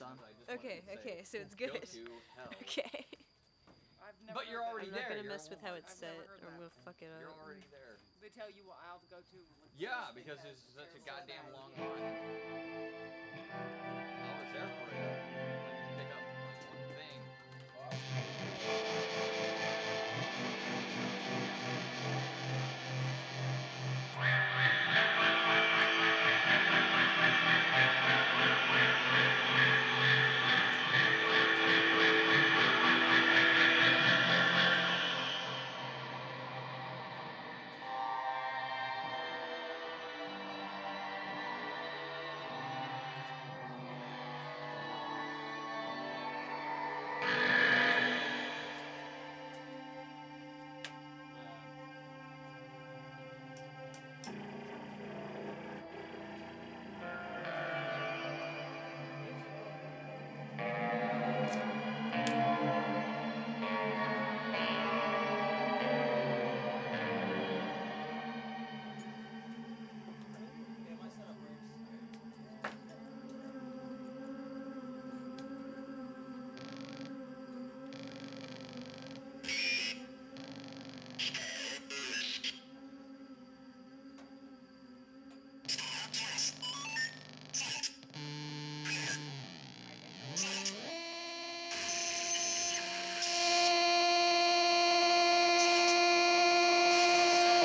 it's on. I just wanted Okay, okay, so it's Go good. to hell. Okay. I've never But you're that. already I'm there. not gonna mess with how it's I've set, heard or I'm that. gonna fuck it up. You're up. already there. They tell you what aisle to go to. Yeah, because it's such a goddamn long line. I was there for you.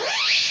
Yeah.